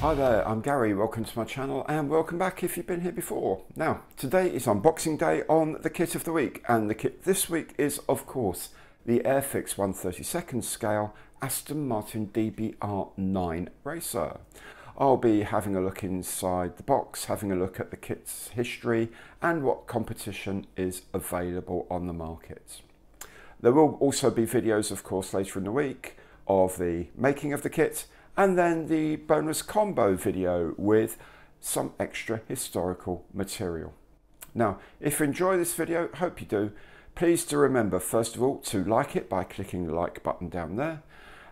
Hi there, I'm Gary, welcome to my channel and welcome back if you've been here before. Now, today is unboxing day on the kit of the week and the kit this week is of course the Airfix 132nd scale Aston Martin DBR9 Racer. I'll be having a look inside the box, having a look at the kit's history and what competition is available on the market. There will also be videos of course later in the week of the making of the kit and then the bonus combo video with some extra historical material. Now, if you enjoy this video, hope you do, please do remember first of all to like it by clicking the like button down there.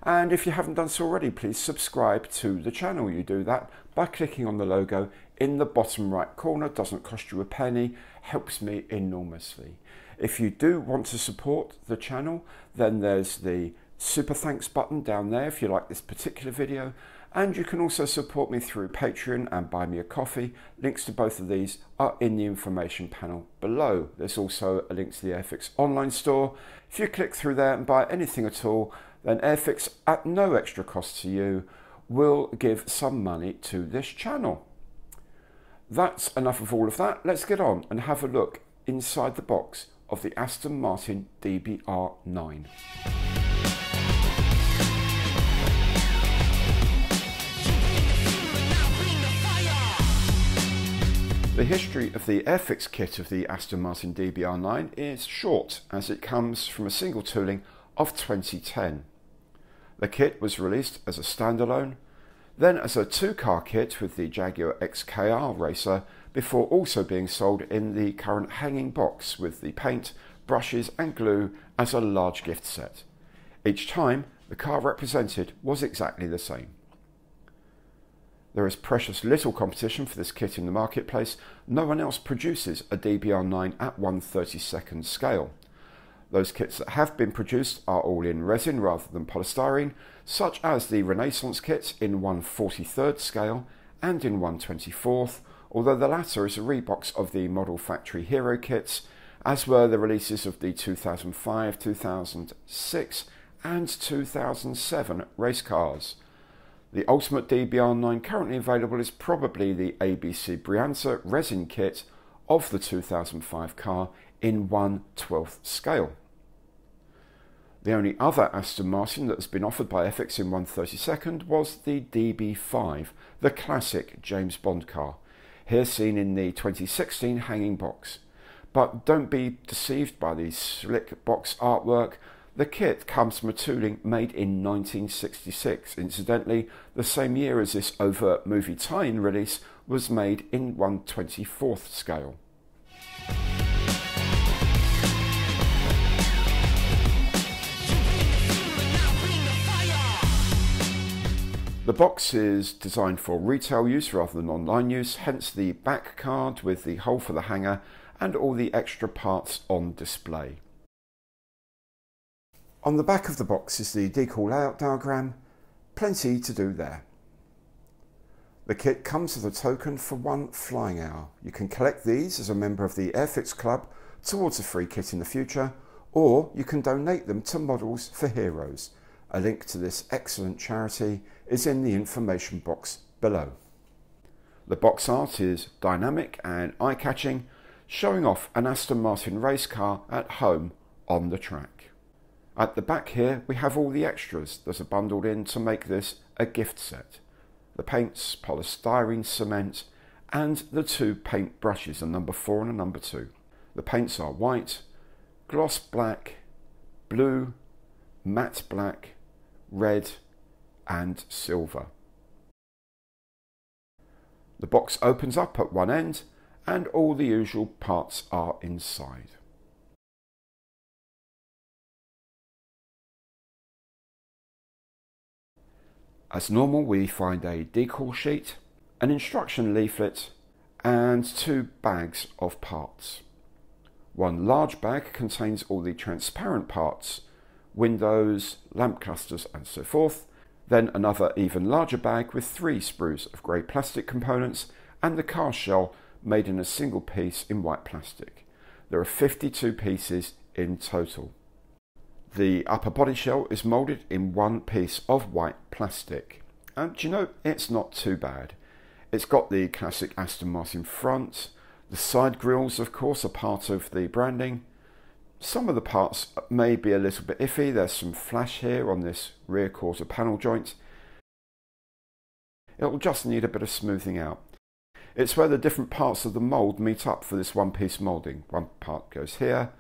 And if you haven't done so already, please subscribe to the channel. You do that by clicking on the logo in the bottom right corner. Doesn't cost you a penny, helps me enormously. If you do want to support the channel, then there's the super thanks button down there if you like this particular video and you can also support me through Patreon and buy me a coffee. Links to both of these are in the information panel below. There's also a link to the Airfix online store. If you click through there and buy anything at all, then Airfix at no extra cost to you will give some money to this channel. That's enough of all of that. Let's get on and have a look inside the box of the Aston Martin DBR9. The history of the Airfix kit of the Aston Martin DBR9 is short as it comes from a single tooling of 2010. The kit was released as a standalone, then as a two-car kit with the Jaguar XKR racer before also being sold in the current hanging box with the paint, brushes and glue as a large gift set. Each time the car represented was exactly the same. There is precious little competition for this kit in the marketplace. No one else produces a DBR9 at 132nd scale. Those kits that have been produced are all in resin rather than polystyrene, such as the Renaissance kits in 143rd scale and in 124th, although the latter is a rebox of the Model Factory Hiro kits, as were the releases of the 2005, 2006 and 2007 race cars. The Ultimate DBR9 currently available is probably the ABC Brianza resin kit of the 2005 car in 1 12th scale. The only other Aston Martin that has been offered by Airfix in 132nd was the DB5, the classic James Bond car, here seen in the 2016 hanging box. But don't be deceived by the slick box artwork, the kit comes from a tooling made in 1966. Incidentally, the same year as this overt movie tie-in release was made in 124th scale. The box is designed for retail use rather than online use, hence the back card with the hole for the hanger and all the extra parts on display. On the back of the box is the decal layout diagram, plenty to do there. The kit comes with a token for one flying hour. You can collect these as a member of the Airfix Club towards a free kit in the future, or you can donate them to Models for Heroes. A link to this excellent charity is in the information box below. The box art is dynamic and eye-catching, showing off an Aston Martin race car at home on the track. At the back here, we have all the extras that are bundled in to make this a gift set. The paints, polystyrene cement, and the two paint brushes, a number four and a number two. The paints are white, gloss black, blue, matte black, red, and silver. The box opens up at one end and all the usual parts are inside. As normal, we find a decal sheet, an instruction leaflet, and two bags of parts. One large bag contains all the transparent parts, windows, lamp clusters, and so forth. Then another even larger bag with three sprues of grey plastic components and the car shell made in a single piece in white plastic. There are 52 pieces in total. The upper body shell is moulded in one piece of white plastic And do you know, it's not too bad. It's got the classic Aston Martin front. The side grills, of course, are part of the branding. Some of the parts may be a little bit iffy. There's some flash here on this rear quarter panel joint. It'll just need a bit of smoothing out. It's where the different parts of the mould meet up for this one piece moulding. One part goes here,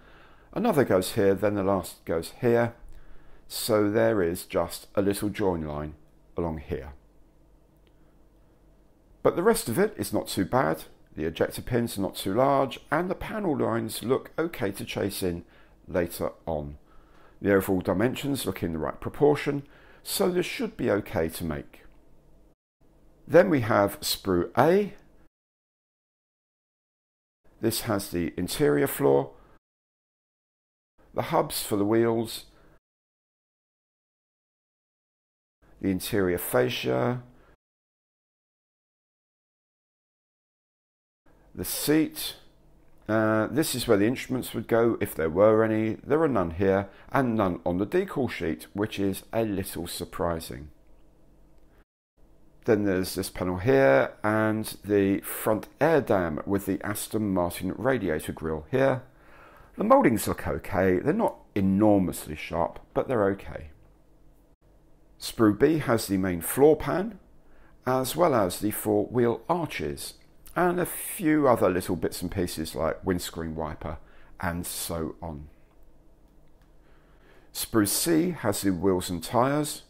another goes here, then the last goes here. So there is just a little join line along here. But the rest of it is not too bad. The ejector pins are not too large and the panel lines look okay to chase in later on. The overall dimensions look in the right proportion, so this should be okay to make. Then we have sprue A. This has the interior floor, the hubs for the wheels, the interior fascia, the seat. Uh, this is where the instruments would go if there were any. There are none here and none on the decal sheet, which is a little surprising. Then there's this panel here and the front air dam with the Aston Martin radiator grille here. The mouldings look okay. They're not enormously sharp, but they're okay. Sprue B has the main floor pan, as well as the four wheel arches, and a few other little bits and pieces like windscreen wiper, and so on. Spruce C has the wheels and tyres,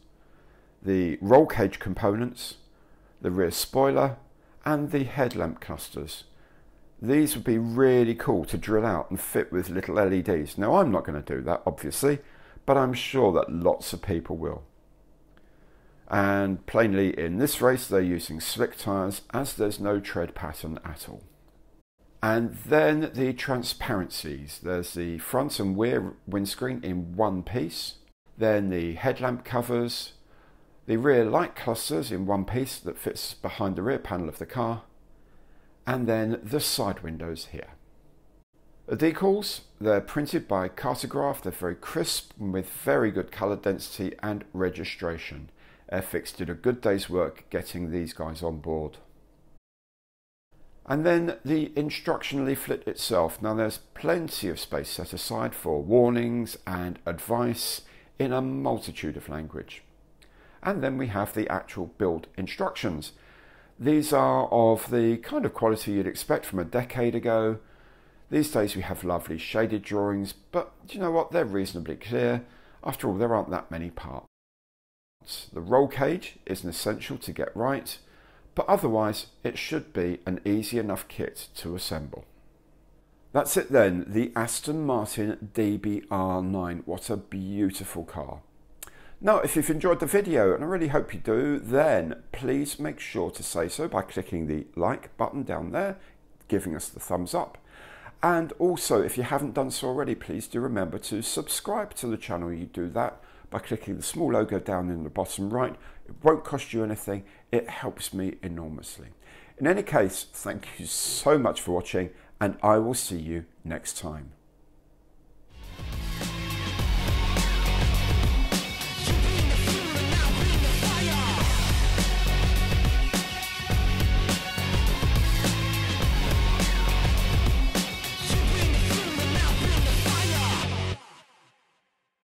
the roll cage components, the rear spoiler, and the headlamp clusters. These would be really cool to drill out and fit with little LEDs. Now I'm not going to do that obviously, but I'm sure that lots of people will and plainly in this race they're using slick tyres as there's no tread pattern at all. And then the transparencies. There's the front and rear windscreen in one piece, then the headlamp covers, the rear light clusters in one piece that fits behind the rear panel of the car, and then the side windows here. The decals, they're printed by Cartograf, they're very crisp with very good colour density and registration. Airfix did a good day's work getting these guys on board. And then the instruction leaflet itself. Now there's plenty of space set aside for warnings and advice in a multitude of language. And then we have the actual build instructions. These are of the kind of quality you'd expect from a decade ago. These days we have lovely shaded drawings, but you know what? They're reasonably clear. After all, there aren't that many parts. The roll cage is an essential to get right, but otherwise it should be an easy enough kit to assemble. That's it then, the Aston Martin DBR9. What a beautiful car. Now, if you've enjoyed the video, and I really hope you do, then please make sure to say so by clicking the like button down there, giving us the thumbs up. And also, if you haven't done so already, please do remember to subscribe to the channel. You do that by clicking the small logo down in the bottom right. It won't cost you anything. It helps me enormously. In any case, thank you so much for watching and I will see you next time.